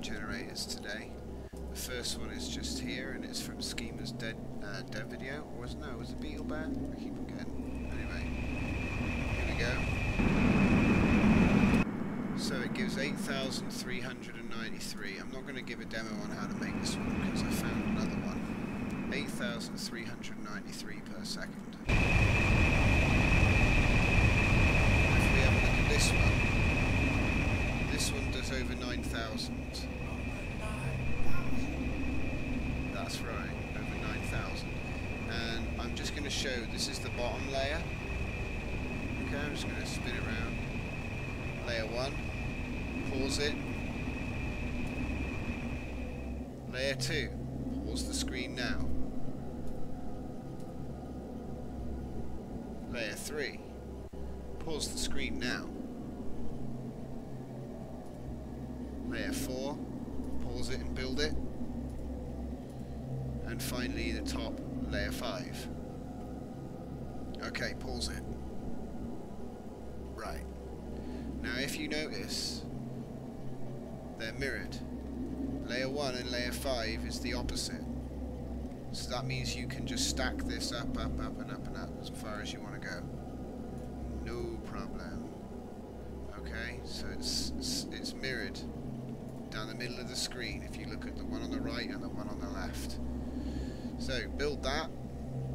generators today. The first one is just here, and it's from Schema's dead uh, dev video. Or was no, was it Beetle Bear? I keep forgetting. Anyway, here we go. So it gives 8,393. I'm not going to give a demo on how to make this one because I found another one. 8,393 per second. If we have a look at this one, this one does over 9,000. That's right, over 9,000. And I'm just going to show, this is the bottom layer. Okay, I'm just going to spin it around. Layer 1, pause it. Layer 2, pause the screen now. Layer 3, pause the screen now. Layer 4, pause it and build it. And finally the top, layer 5. Okay, pause it. Right. Now if you notice, they're mirrored. Layer 1 and layer 5 is the opposite. So that means you can just stack this up, up, up, and up, and up as far as you want to go. No problem. Okay, so it's, down the middle of the screen if you look at the one on the right and the one on the left. So build that,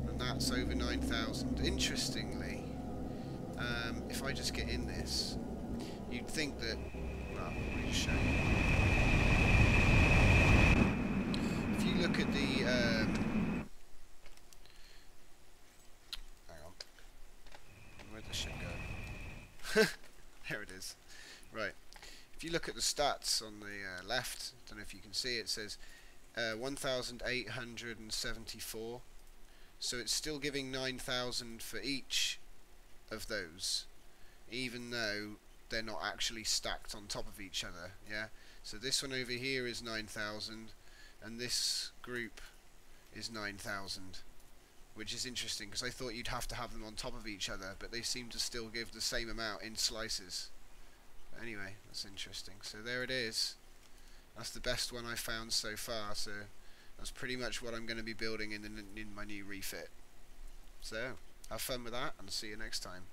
and that's over 9,000. Interestingly, um, if I just get in this, you'd think that, well, just show you. If you look at the, um, hang on, where'd the ship go? there it is. Right. If you look at the stats on the uh, left, I don't know if you can see, it says uh, 1,874. So it's still giving 9,000 for each of those, even though they're not actually stacked on top of each other. Yeah. So this one over here is 9,000, and this group is 9,000, which is interesting because I thought you'd have to have them on top of each other, but they seem to still give the same amount in slices. Anyway, that's interesting. So there it is. That's the best one I've found so far. So that's pretty much what I'm going to be building in, in, in my new refit. So have fun with that and see you next time.